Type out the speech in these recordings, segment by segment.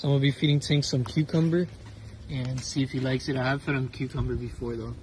So I'm gonna be feeding Tank some cucumber and see if he likes it. I have fed him cucumber before though.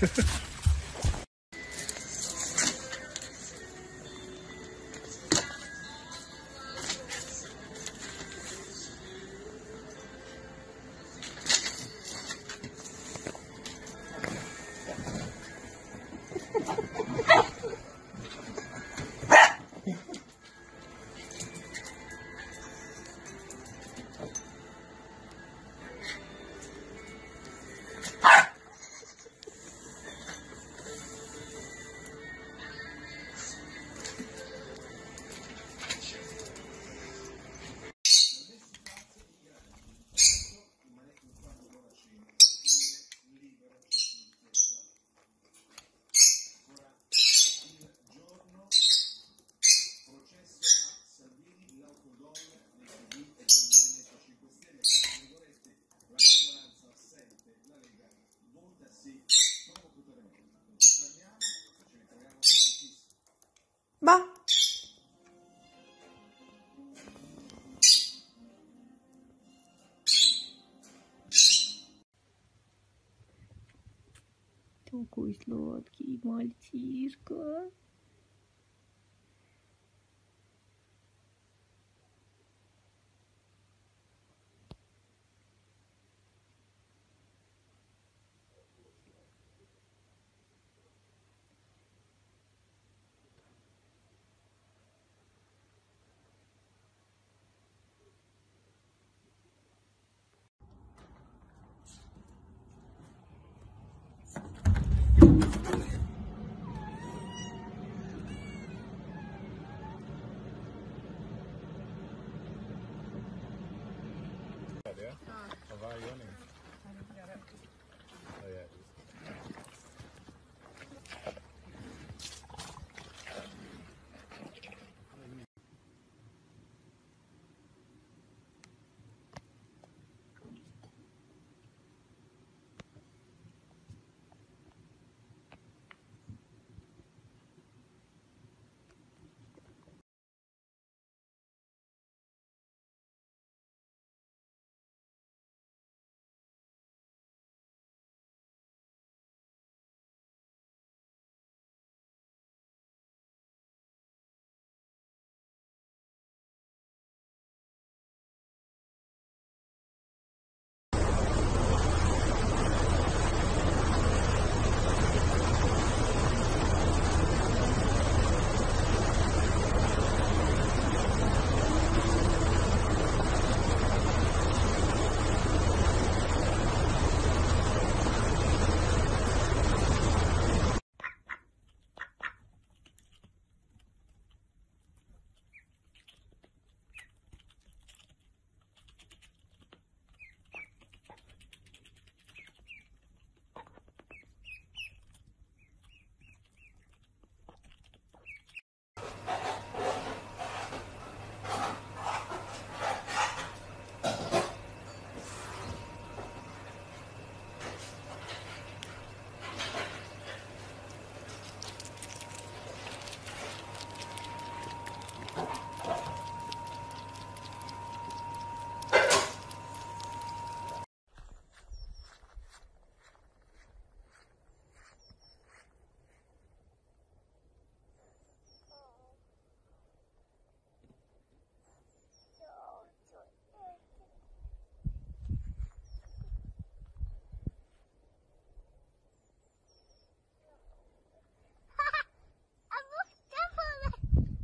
Bah. Такой сладкий мальчишка.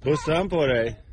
Puss fram på dig.